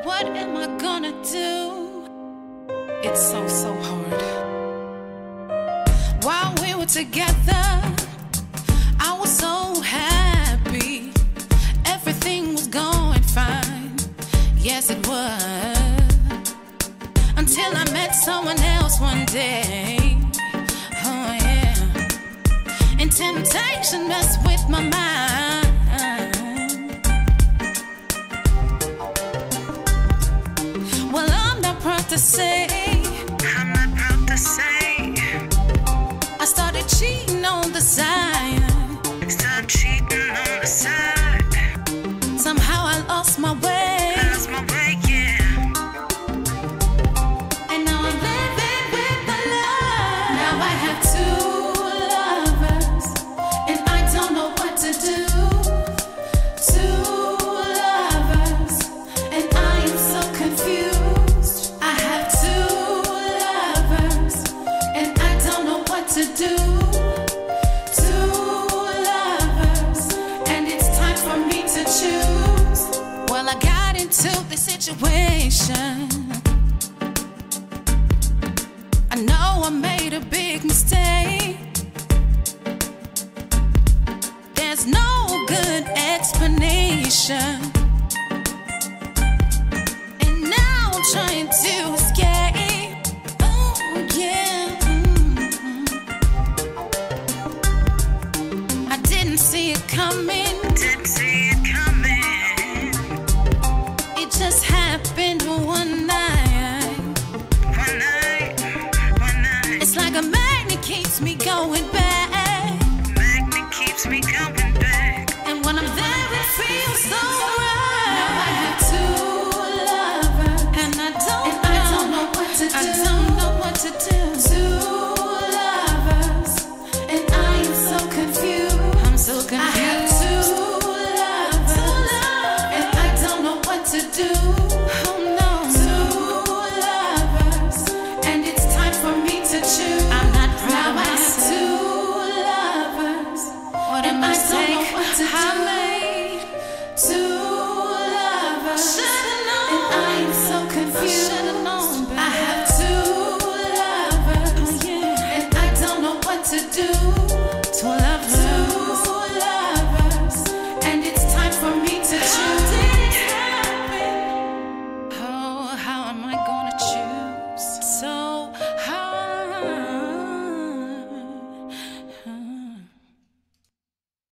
What am I gonna do? It's so, so hard. While we were together, I was so happy. Everything was going fine. Yes, it was. Until I met someone else one day. Oh, yeah. And temptation messed with my mind. Say. I'm not proud to say. I started cheating on the side. Stop cheating on the side. Somehow I lost my way. That's my way, yeah. And now I'm living with the love. Now I have two Into this situation. I know I made a big mistake. There's no good explanation. And now I'm trying to escape. Oh, yeah. mhm. I didn't see it coming.